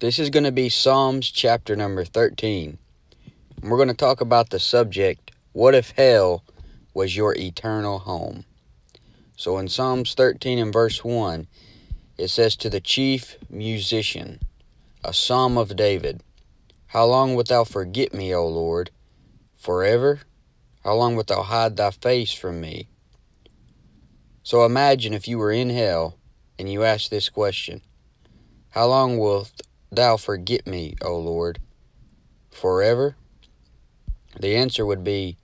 This is going to be Psalms chapter number 13. And We're going to talk about the subject What if hell was your eternal home? So in Psalms 13 and verse 1, it says, To the chief musician, a psalm of David, How long wilt thou forget me, O Lord? Forever? How long wilt thou hide thy face from me? So imagine if you were in hell and you asked this question How long wilt thou forget me, O Lord? Forever? The answer would be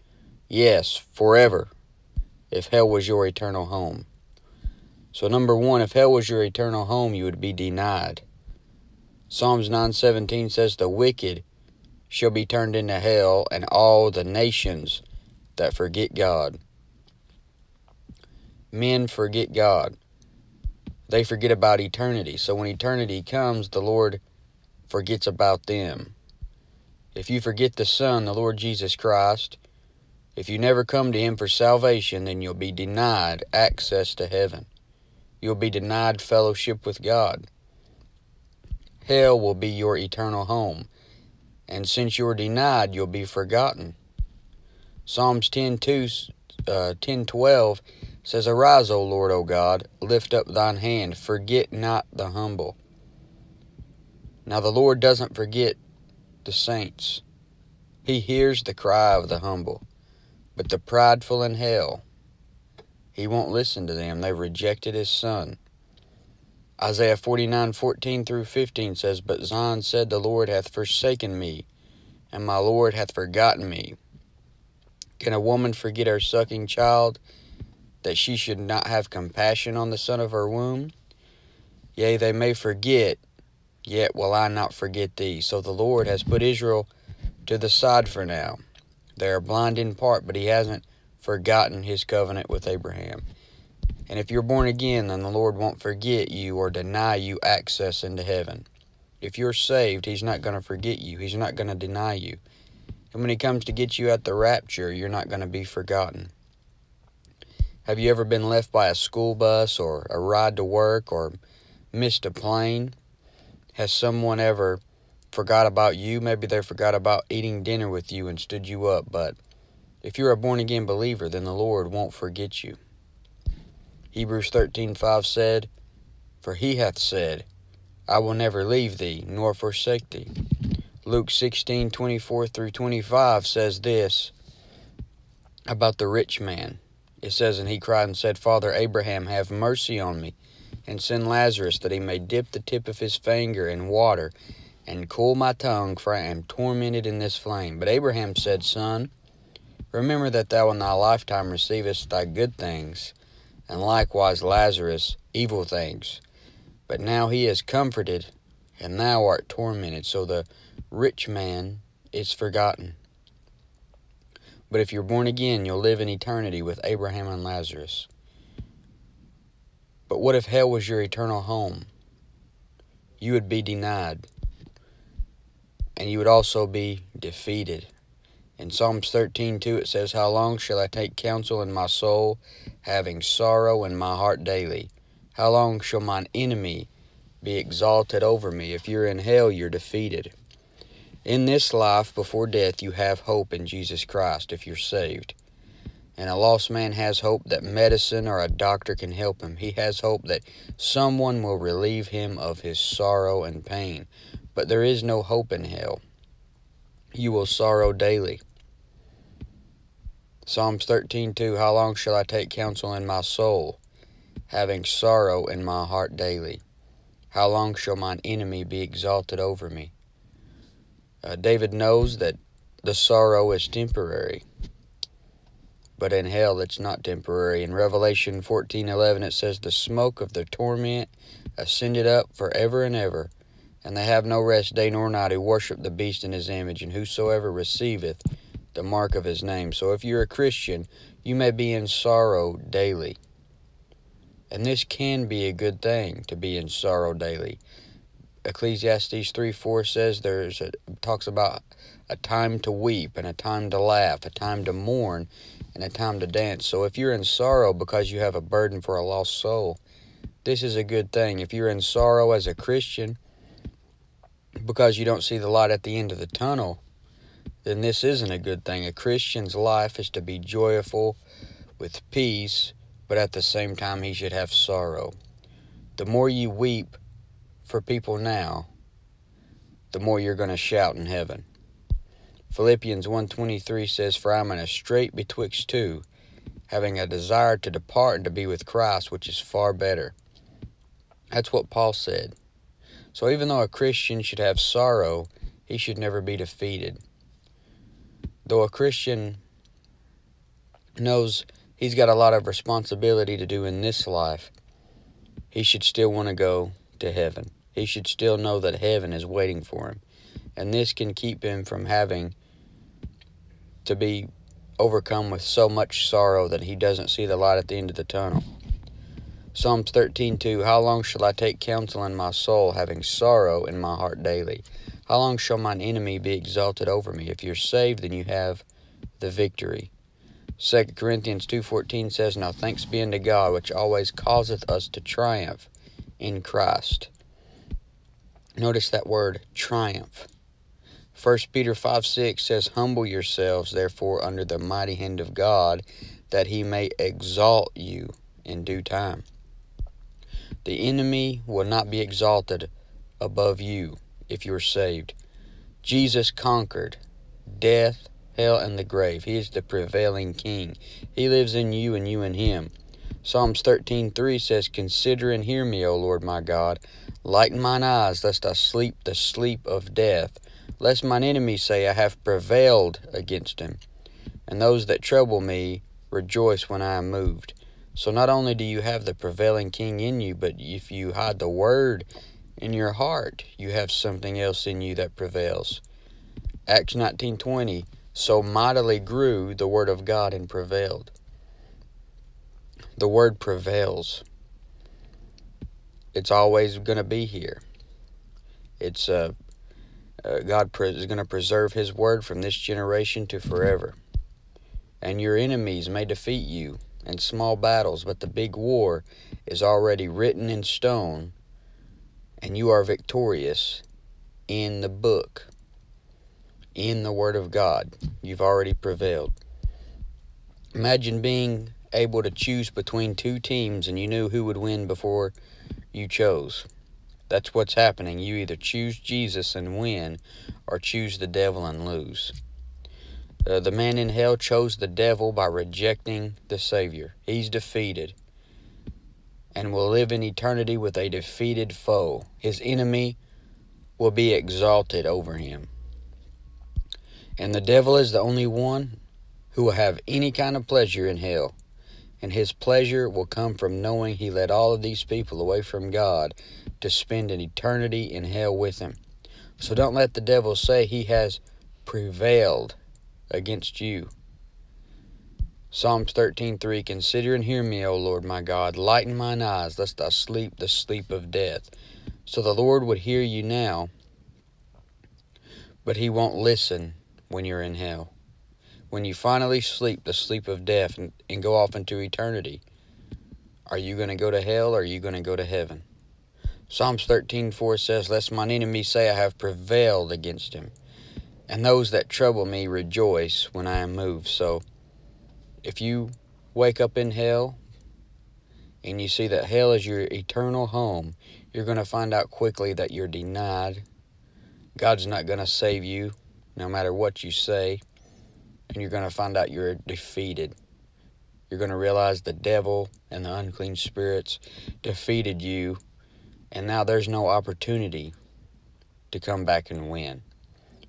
yes, forever, if hell was your eternal home. So number one, if hell was your eternal home, you would be denied. Psalms 9:17 says, "The wicked shall be turned into hell, and all the nations that forget God." Men forget God. They forget about eternity. So when eternity comes, the Lord forgets about them. If you forget the Son, the Lord Jesus Christ, if you never come to Him for salvation, then you'll be denied access to heaven. You'll be denied fellowship with God. Hell will be your eternal home. And since you're denied, you'll be forgotten. Psalms 10 2, uh, 10 12 says, Arise, O Lord, O God, lift up thine hand, forget not the humble. Now the Lord doesn't forget the saints. He hears the cry of the humble. But the prideful in hell, he won't listen to them. They've rejected his son. Isaiah 49, 14 through 15 says, But Zion said, The Lord hath forsaken me, and my Lord hath forgotten me. Can a woman forget her sucking child, that she should not have compassion on the son of her womb? Yea, they may forget, Yet will I not forget thee. So the Lord has put Israel to the side for now. They are blind in part, but he hasn't forgotten his covenant with Abraham. And if you're born again, then the Lord won't forget you or deny you access into heaven. If you're saved, he's not going to forget you. He's not going to deny you. And when he comes to get you at the rapture, you're not going to be forgotten. Have you ever been left by a school bus or a ride to work or missed a plane? Has someone ever forgot about you? Maybe they forgot about eating dinner with you and stood you up, but if you're a born again believer, then the Lord won't forget you. Hebrews 13:5 said, For he hath said, I will never leave thee nor forsake thee. Luke 16:24 through 25 says this about the rich man. It says, And he cried and said, Father Abraham, have mercy on me and send Lazarus that he may dip the tip of his finger in water and cool my tongue, for I am tormented in this flame. But Abraham said, Son, remember that thou in thy lifetime receivest thy good things, and likewise Lazarus evil things. But now he is comforted, and thou art tormented. So the rich man is forgotten. But if you're born again, you'll live in eternity with Abraham and Lazarus. But what if hell was your eternal home? You would be denied. And you would also be defeated. In Psalms 13 2, it says, How long shall I take counsel in my soul, having sorrow in my heart daily? How long shall mine enemy be exalted over me? If you're in hell, you're defeated. In this life, before death, you have hope in Jesus Christ if you're saved. And a lost man has hope that medicine or a doctor can help him. He has hope that someone will relieve him of his sorrow and pain. But there is no hope in hell. You will sorrow daily. Psalms 13:2 How long shall I take counsel in my soul, having sorrow in my heart daily? How long shall mine enemy be exalted over me? Uh, David knows that the sorrow is temporary but in hell it's not temporary. In Revelation 14:11 it says the smoke of the torment ascended up forever and ever, and they have no rest day nor night who worship the beast in his image, and whosoever receiveth the mark of his name. So if you're a Christian, you may be in sorrow daily. And this can be a good thing to be in sorrow daily. Ecclesiastes 3 4 says there's a, talks about a time to weep and a time to laugh, a time to mourn and a time to dance. So if you're in sorrow because you have a burden for a lost soul, this is a good thing. If you're in sorrow as a Christian, because you don't see the light at the end of the tunnel, then this isn't a good thing. A Christian's life is to be joyful with peace, but at the same time, he should have sorrow. The more you weep for people now, the more you're going to shout in heaven. Philippians 1:23 says, "For I am in a strait betwixt two, having a desire to depart and to be with Christ, which is far better." That's what Paul said. So even though a Christian should have sorrow, he should never be defeated. Though a Christian knows he's got a lot of responsibility to do in this life, he should still want to go to heaven. He should still know that heaven is waiting for him. And this can keep him from having to be overcome with so much sorrow that he doesn't see the light at the end of the tunnel. Psalms 13:2 How long shall I take counsel in my soul, having sorrow in my heart daily? How long shall mine enemy be exalted over me? If you're saved, then you have the victory. 2 Corinthians 2:14 says, "Now thanks be unto God, which always causeth us to triumph in Christ." Notice that word triumph. 1 Peter 5 6 says, Humble yourselves, therefore, under the mighty hand of God, that he may exalt you in due time. The enemy will not be exalted above you if you are saved. Jesus conquered death, hell, and the grave. He is the prevailing king. He lives in you and you in him. Psalms 13:3 says, Consider and hear me, O Lord my God. Lighten mine eyes, lest I sleep the sleep of death lest mine enemies say, I have prevailed against him. And those that trouble me rejoice when I am moved. So not only do you have the prevailing king in you, but if you hide the word in your heart, you have something else in you that prevails. Acts 19:20 So mightily grew the word of God and prevailed. The word prevails. It's always going to be here. It's a uh, God is going to preserve His word from this generation to forever. And your enemies may defeat you in small battles, but the big war is already written in stone, and you are victorious in the book, in the Word of God. You've already prevailed. Imagine being able to choose between two teams and you knew who would win before you chose. That's what's happening. You either choose Jesus and win, or choose the devil and lose. Uh, the man in hell chose the devil by rejecting the Savior. He's defeated and will live in eternity with a defeated foe. His enemy will be exalted over him. And the devil is the only one who will have any kind of pleasure in hell. And his pleasure will come from knowing he led all of these people away from God to spend an eternity in hell with him. So don't let the devil say he has prevailed against you. Psalms 13:3 Consider and hear me, O Lord my God, lighten mine eyes lest I sleep the sleep of death. So the Lord would hear you now, but he won't listen when you're in hell. When you finally sleep the sleep of death and, and go off into eternity, are you going to go to hell or are you going to go to heaven? Psalms 13:4 says, Lest mine enemies say I have prevailed against him, and those that trouble me rejoice when I am moved. So if you wake up in hell and you see that hell is your eternal home, you're going to find out quickly that you're denied. God's not going to save you no matter what you say, and you're going to find out you're defeated. You're going to realize the devil and the unclean spirits defeated you and now there's no opportunity to come back and win.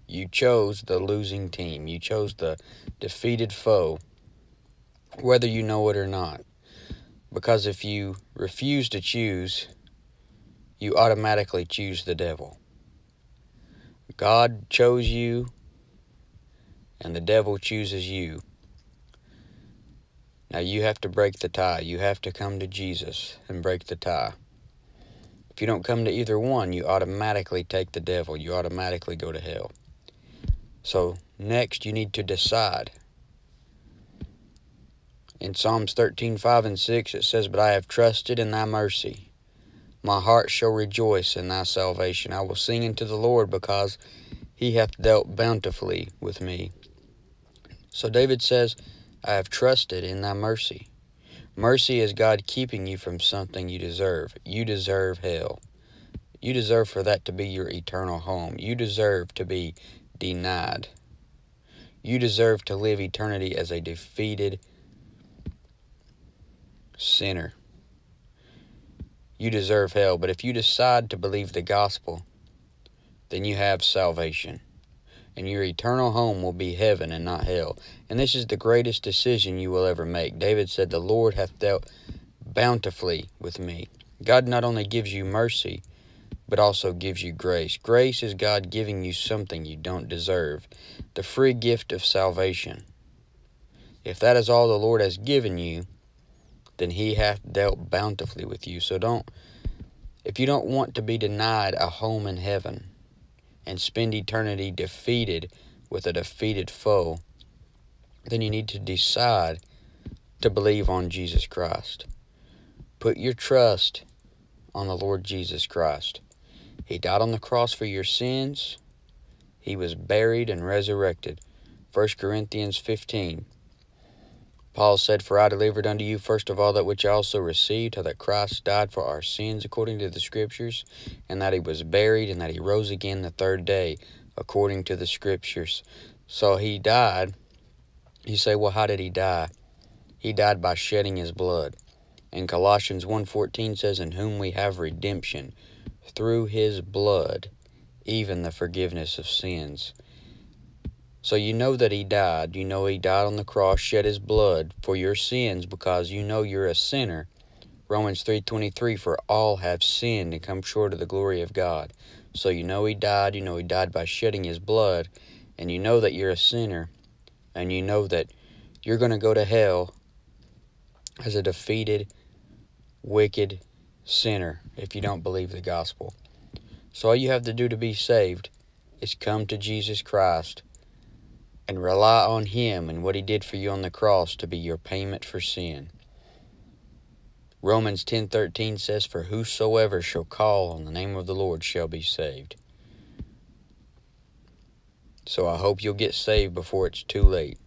You chose the losing team. You chose the defeated foe, whether you know it or not. Because if you refuse to choose, you automatically choose the devil. God chose you, and the devil chooses you. Now you have to break the tie. You have to come to Jesus and break the tie. If you don't come to either one, you automatically take the devil. You automatically go to hell. So, next, you need to decide. In Psalms 13, 5 and 6, it says, But I have trusted in thy mercy. My heart shall rejoice in thy salvation. I will sing unto the Lord because he hath dealt bountifully with me. So David says, I have trusted in thy mercy. Mercy is God keeping you from something you deserve. You deserve hell. You deserve for that to be your eternal home. You deserve to be denied. You deserve to live eternity as a defeated sinner. You deserve hell, but if you decide to believe the gospel, then you have salvation. And your eternal home will be heaven and not hell. And this is the greatest decision you will ever make. David said, The Lord hath dealt bountifully with me. God not only gives you mercy, but also gives you grace. Grace is God giving you something you don't deserve the free gift of salvation. If that is all the Lord has given you, then he hath dealt bountifully with you. So don't, if you don't want to be denied a home in heaven and spend eternity defeated with a defeated foe, then you need to decide to believe on Jesus Christ. Put your trust on the Lord Jesus Christ. He died on the cross for your sins. He was buried and resurrected. 1 Corinthians 15. Paul said, For I delivered unto you first of all that which I also received, how that Christ died for our sins according to the Scriptures, and that he was buried, and that he rose again the third day according to the Scriptures. So he died. You say, well, how did he die? He died by shedding his blood. And Colossians 1.14 says, In whom we have redemption, through his blood, even the forgiveness of sins. So you know that he died. You know he died on the cross, shed his blood for your sins because you know you're a sinner. Romans 3:23 for all have sinned and come short of the glory of God. So you know he died, you know he died by shedding his blood, and you know that you're a sinner, and you know that you're going to go to hell as a defeated, wicked sinner if you don't believe the gospel. So all you have to do to be saved is come to Jesus Christ and rely on Him and what He did for you on the cross to be your payment for sin. Romans 10:13 says for whosoever shall call on the name of the Lord shall be saved. So I hope you'll get saved before it's too late.